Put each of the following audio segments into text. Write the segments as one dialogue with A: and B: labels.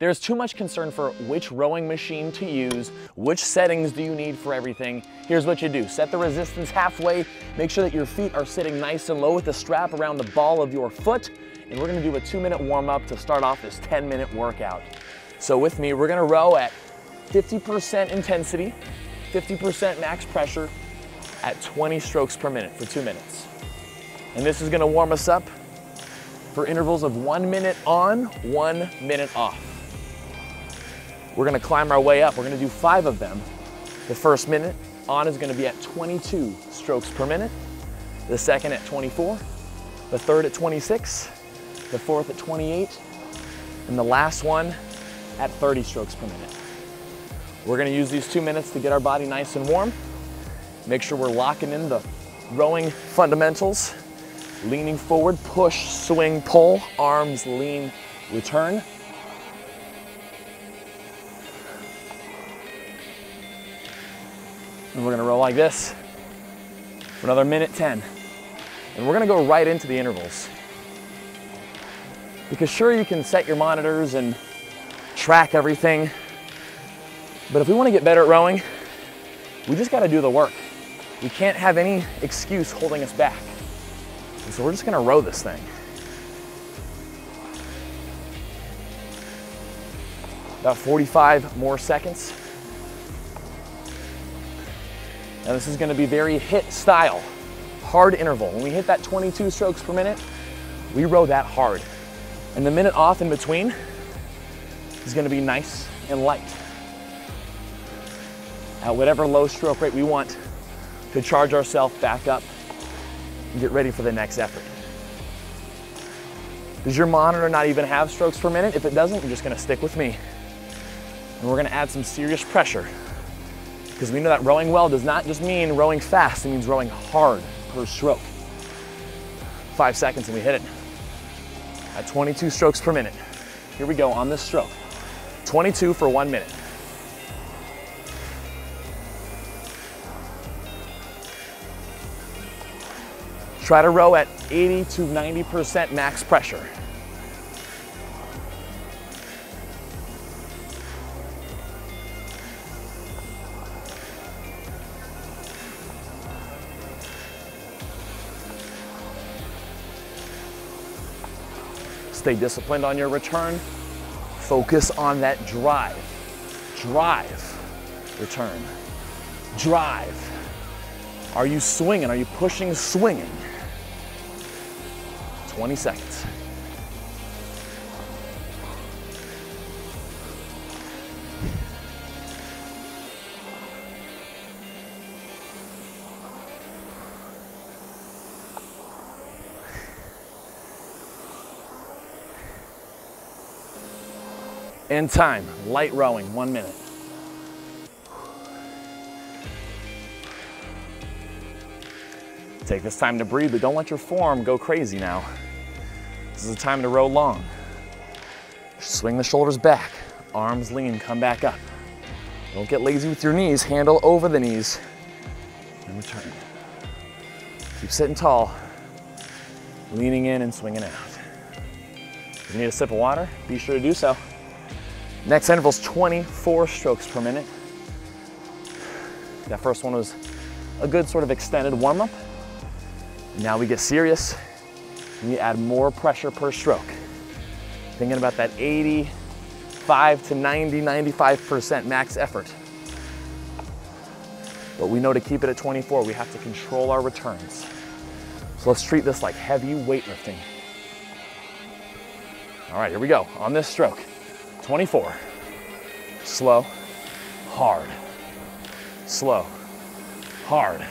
A: There's too much concern for which rowing machine to use, which settings do you need for everything. Here's what you do. Set the resistance halfway, make sure that your feet are sitting nice and low with the strap around the ball of your foot, and we're gonna do a two minute warm up to start off this 10 minute workout. So with me, we're gonna row at 50% intensity, 50% max pressure at 20 strokes per minute for two minutes. And this is gonna warm us up for intervals of one minute on, one minute off. We're gonna climb our way up. We're gonna do five of them. The first minute on is gonna be at 22 strokes per minute. The second at 24. The third at 26. The fourth at 28. And the last one at 30 strokes per minute. We're gonna use these two minutes to get our body nice and warm. Make sure we're locking in the rowing fundamentals. Leaning forward, push, swing, pull, arms, lean, return. And we're gonna row like this for another minute 10. And we're gonna go right into the intervals. Because sure, you can set your monitors and track everything, but if we wanna get better at rowing, we just gotta do the work. We can't have any excuse holding us back. And so we're just gonna row this thing. About 45 more seconds. Now this is gonna be very HIIT style, hard interval. When we hit that 22 strokes per minute, we row that hard. And the minute off in between is gonna be nice and light. At whatever low stroke rate we want to charge ourselves back up and get ready for the next effort. Does your monitor not even have strokes per minute? If it doesn't, you're just gonna stick with me. And we're gonna add some serious pressure because we know that rowing well does not just mean rowing fast, it means rowing hard per stroke. Five seconds and we hit it at 22 strokes per minute. Here we go on this stroke. 22 for one minute. Try to row at 80 to 90% max pressure. Stay disciplined on your return. Focus on that drive. Drive. Return. Drive. Are you swinging? Are you pushing, swinging? 20 seconds. And time, light rowing, one minute. Take this time to breathe, but don't let your form go crazy now. This is a time to row long. Swing the shoulders back, arms lean, come back up. Don't get lazy with your knees, handle over the knees, and return. Keep sitting tall, leaning in and swinging out. If you need a sip of water, be sure to do so. Next interval is 24 strokes per minute. That first one was a good sort of extended warm up. Now we get serious and we add more pressure per stroke. Thinking about that 85 to 90, 95% max effort. But we know to keep it at 24, we have to control our returns. So let's treat this like heavy weightlifting. All right, here we go. On this stroke, 24. Slow, hard. Slow, hard.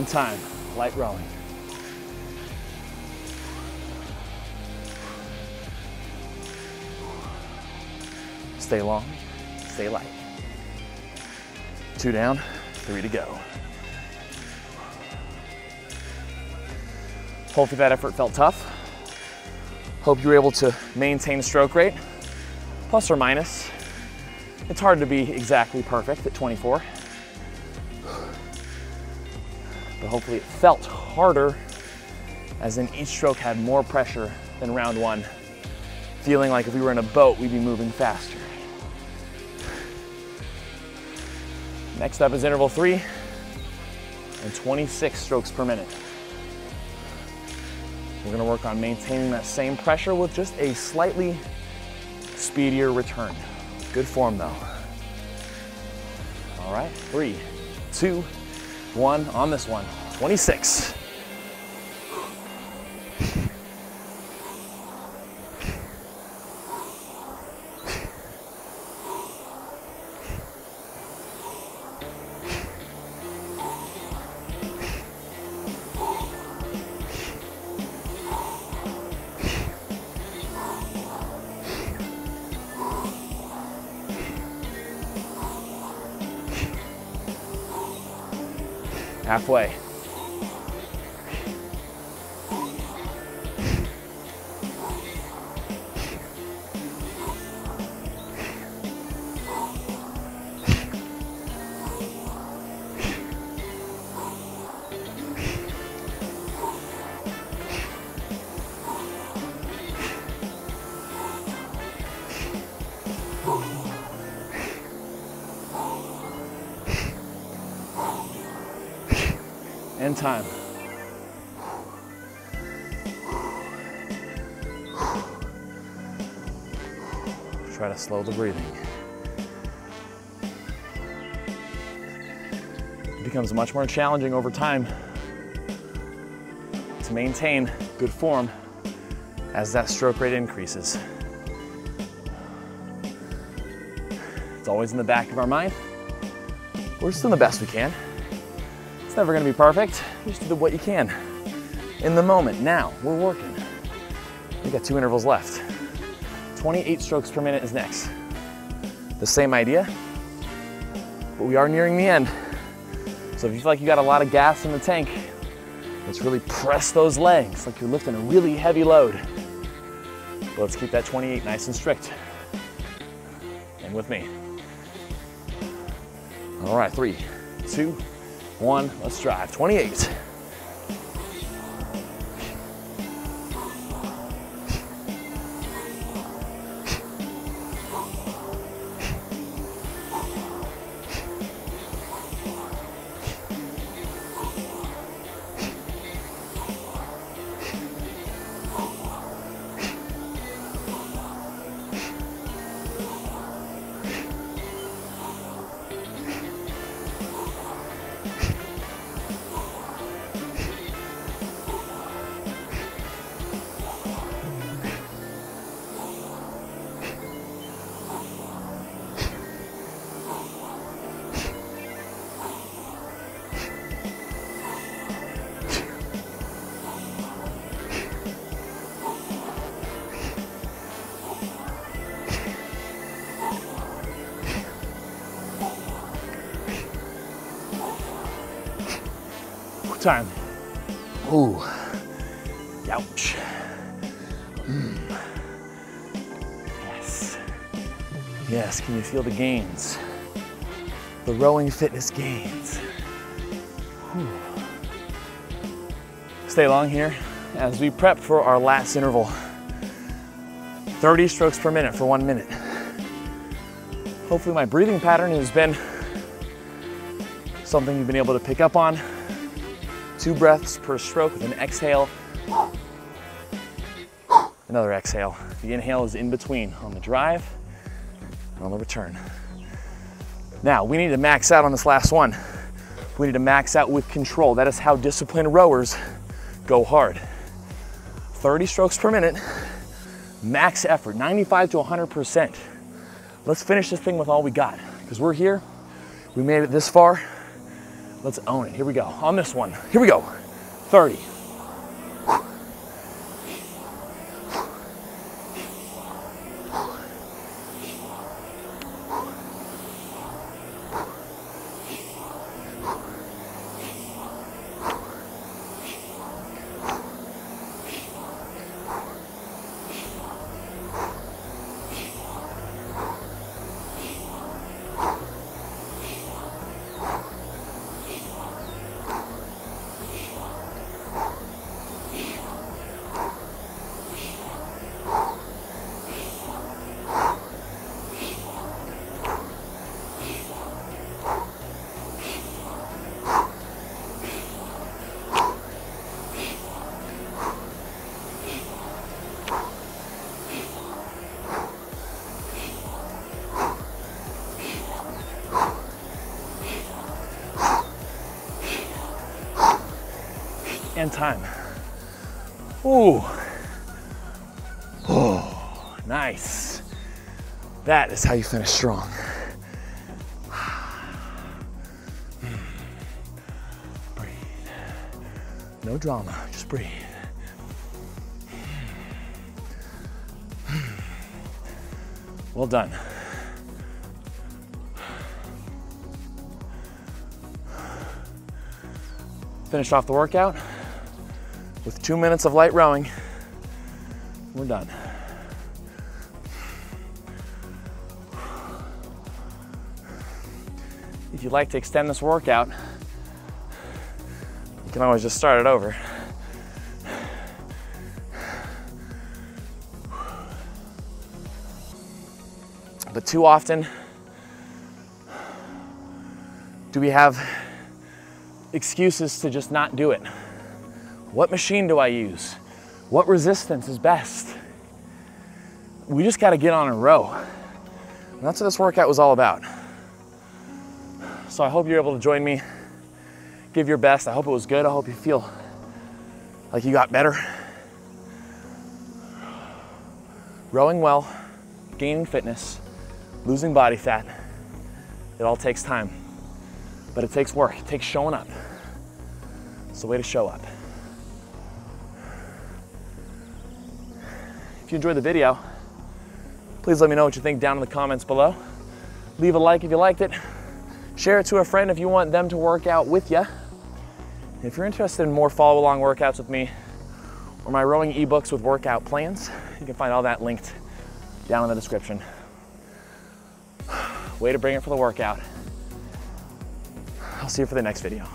A: And time, light rowing. Stay long, stay light. Two down, three to go. Hopefully that effort felt tough. Hope you were able to maintain stroke rate, plus or minus. It's hard to be exactly perfect at 24. Hopefully it felt harder as in each stroke had more pressure than round one. Feeling like if we were in a boat, we'd be moving faster. Next up is interval three and 26 strokes per minute. We're gonna work on maintaining that same pressure with just a slightly speedier return. Good form though. All right, three, two, one on this one. 26. Halfway. And time. Try to slow the breathing. It becomes much more challenging over time to maintain good form as that stroke rate increases. It's always in the back of our mind. We're just doing the best we can. It's never gonna be perfect. You just do what you can. In the moment, now, we're working. We got two intervals left. 28 strokes per minute is next. The same idea, but we are nearing the end. So if you feel like you got a lot of gas in the tank, let's really press those legs like you're lifting a really heavy load. But let's keep that 28 nice and strict. And with me. All right, three, two, one, let's drive. 28. Time. Ooh, ouch. Mm. Yes. Yes, can you feel the gains? The rowing fitness gains. Stay long here as we prep for our last interval. 30 strokes per minute for one minute. Hopefully my breathing pattern has been something you've been able to pick up on Two breaths per stroke with an exhale. Another exhale. The inhale is in between on the drive on the return. Now, we need to max out on this last one. We need to max out with control. That is how disciplined rowers go hard. 30 strokes per minute, max effort, 95 to 100%. Let's finish this thing with all we got because we're here. We made it this far. Let's own it. Here we go. On this one. Here we go. 30. And time. Ooh. Oh, nice. That is how you finish strong. Breathe. No drama, just breathe. Well done. Finished off the workout with two minutes of light rowing. We're done. If you'd like to extend this workout, you can always just start it over. But too often, do we have excuses to just not do it? What machine do I use? What resistance is best? We just got to get on a row. And that's what this workout was all about. So I hope you're able to join me, give your best. I hope it was good. I hope you feel like you got better. Rowing well, gaining fitness, losing body fat, it all takes time. But it takes work, it takes showing up. It's the way to show up. If you enjoyed the video, please let me know what you think down in the comments below. Leave a like if you liked it. Share it to a friend if you want them to work out with you. If you're interested in more follow along workouts with me or my rowing ebooks with workout plans, you can find all that linked down in the description. Way to bring it for the workout. I'll see you for the next video.